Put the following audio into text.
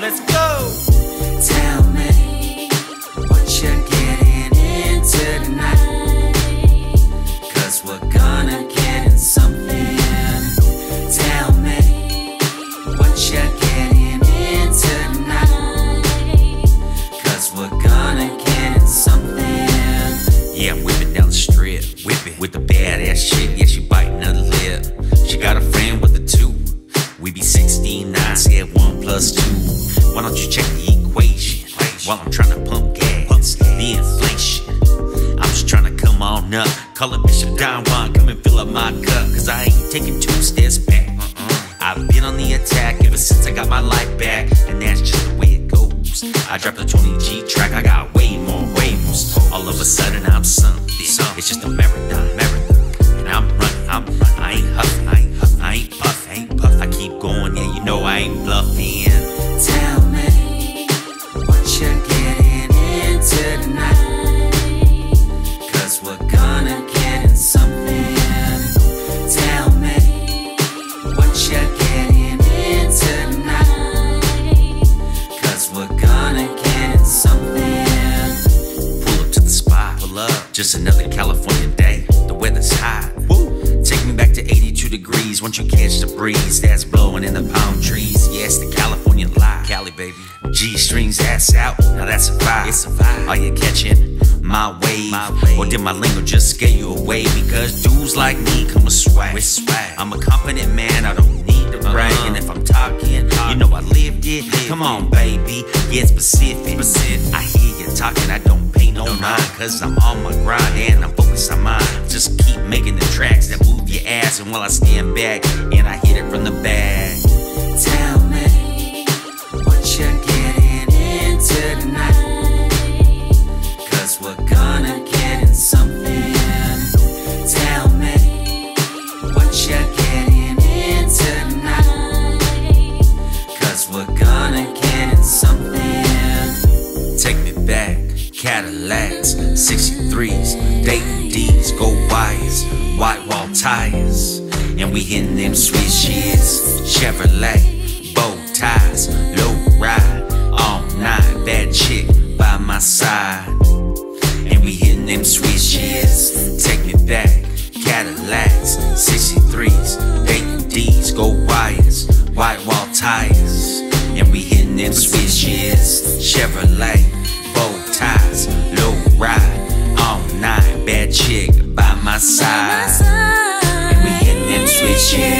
Let's go! While I'm trying to pump gas? The inflation. I'm just trying to come on up. Call it Bishop Don Juan, come and fill up my cup. Cause I ain't taking two steps back. I've been on the attack ever since I got my life back. And that's just the way it goes. I dropped a 20G track, I got way more waves. All of a sudden I'm something. It's just a marathon, marathon. And I'm running, I'm. I ain't huffing, Just another California day. The weather's hot. Take me back to 82 degrees once you catch the breeze that's blowing in the palm trees. Yes, the California lie. Cali, baby. G strings ass out. Now that's a vibe. It's a vibe. Are you catching my wave? My wave. Or did my lingo just scare you away? Because dudes like me come with swag. With swag. I'm a confident man. I don't need to brag. Uh-huh. And if I'm talking, you know I lived it. Come on, baby. Get specific. specific. I hear you talking. I don't pay no mind. Cause I'm on my grind and I'm focused on mine. Just keep making the tracks that move your ass. And while I stand back and I hit it from the back. Cadillacs, 63s, Dayton D's, gold wires, white wall tires. And we hitting them switches, Chevrolet, bow ties, low ride, all night, bad chick by my side. And we hitting them switches, take me back, Cadillacs, 63s, Dayton D's, gold wires, white wall tires. And we hitting them switches, Chevrolet, side. And we hitting them switches.